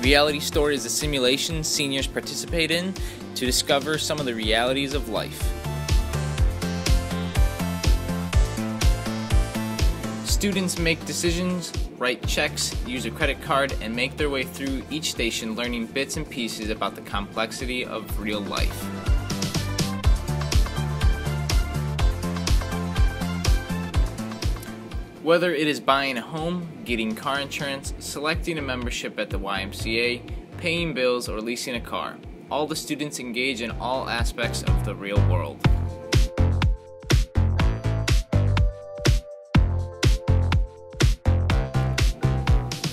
Reality Store is a simulation seniors participate in to discover some of the realities of life. Students make decisions, write checks, use a credit card, and make their way through each station learning bits and pieces about the complexity of real life. Whether it is buying a home, getting car insurance, selecting a membership at the YMCA, paying bills, or leasing a car, all the students engage in all aspects of the real world.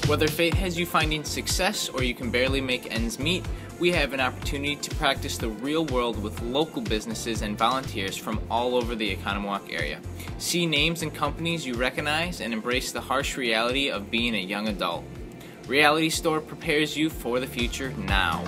Whether fate has you finding success or you can barely make ends meet, we have an opportunity to practice the real world with local businesses and volunteers from all over the Oconomowoc area. See names and companies you recognize and embrace the harsh reality of being a young adult. Reality Store prepares you for the future now.